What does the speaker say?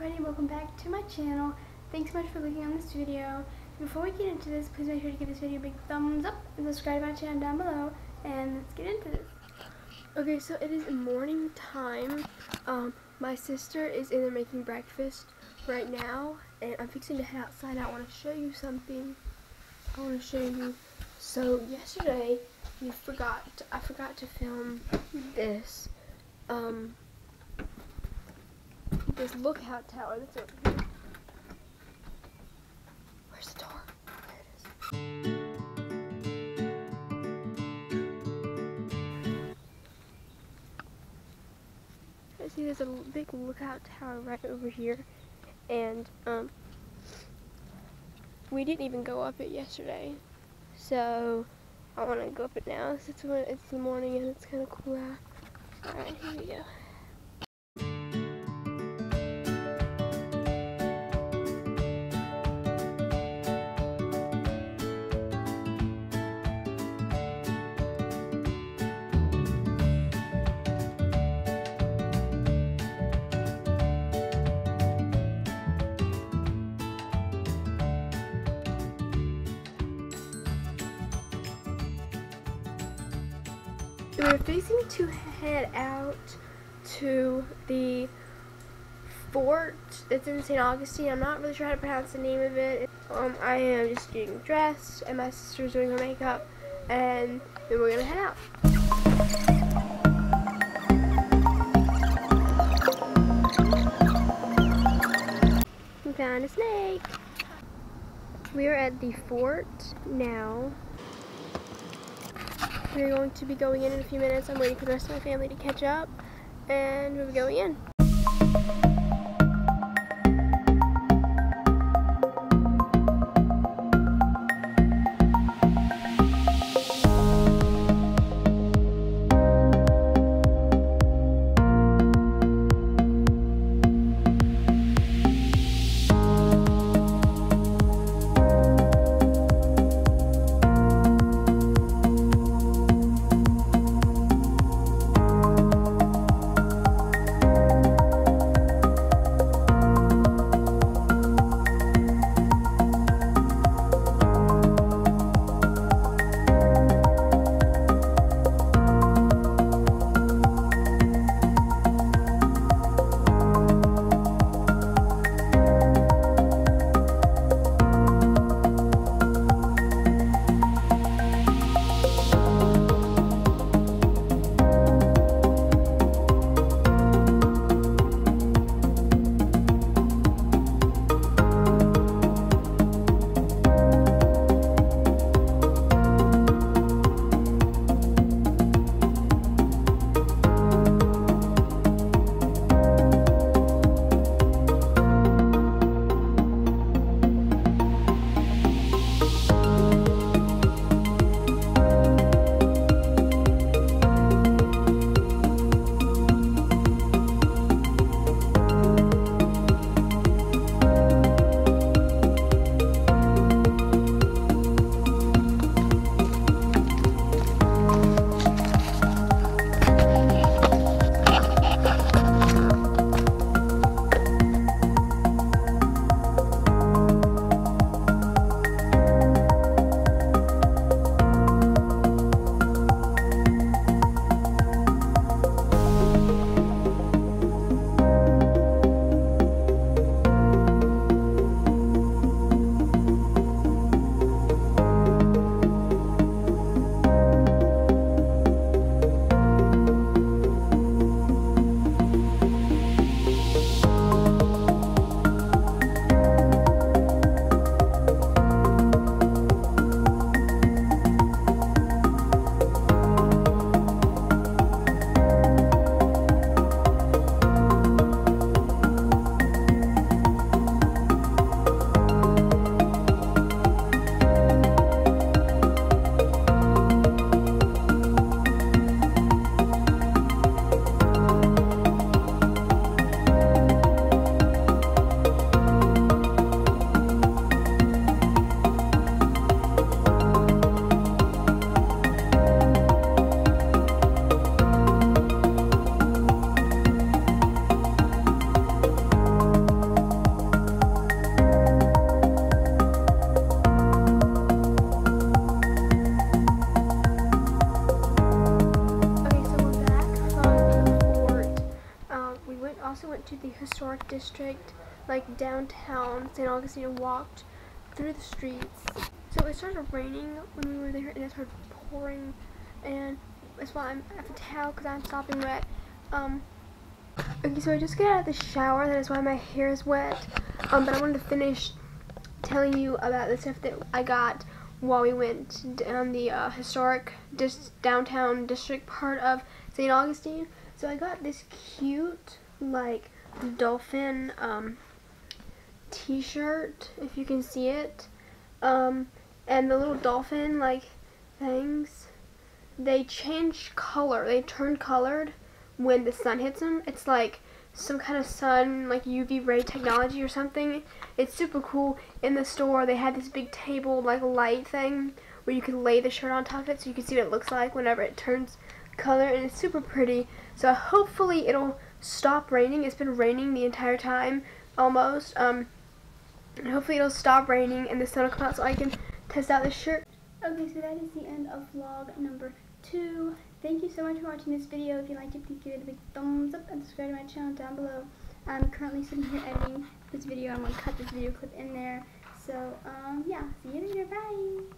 everybody, welcome back to my channel. Thanks so much for clicking on this video. Before we get into this, please make sure to give this video a big thumbs up and subscribe to my channel down below. And let's get into this. Okay, so it is morning time. Um, my sister is in there making breakfast right now, and I'm fixing to head outside. I want to show you something. I want to show you. So yesterday, we forgot. I forgot to film this. Um, this lookout tower that's over here. Where's the door? There it is. I see there's a big lookout tower right over here, and um, we didn't even go up it yesterday, so I want to go up it now. Since it's it's the morning and it's kind of cool out. All right, here we go. We're facing to head out to the fort that's in St. Augustine. I'm not really sure how to pronounce the name of it. Um, I am just getting dressed, and my sister's doing her makeup, and then we're gonna head out. We found a snake. We are at the fort now. We're going to be going in in a few minutes. I'm waiting for the rest of my family to catch up, and we're going in. Went to the historic district, like downtown St. Augustine, and walked through the streets. So it started raining when we were there, and it started pouring, and that's why I'm at the towel because I'm stopping wet. Um, okay, so I just got out of the shower. That is why my hair is wet. Um, but I wanted to finish telling you about the stuff that I got while we went down the uh, historic dis downtown district part of St. Augustine. So I got this cute, like, dolphin um, t-shirt, if you can see it. Um, and the little dolphin, like, things, they change color. They turn colored when the sun hits them. It's like some kind of sun, like UV ray technology or something. It's super cool. In the store, they had this big table, like light thing, where you can lay the shirt on top of it so you can see what it looks like whenever it turns color, and it's super pretty. So hopefully it'll stop raining. It's been raining the entire time, almost. Um, and hopefully it'll stop raining and the sun will come out so I can test out this shirt. Okay, so that is the end of vlog number two. Thank you so much for watching this video. If you liked it, please give it a big thumbs up and subscribe to my channel down below. I'm currently sitting here editing this video. I'm going to cut this video clip in there. So, um, yeah, see you later. Bye!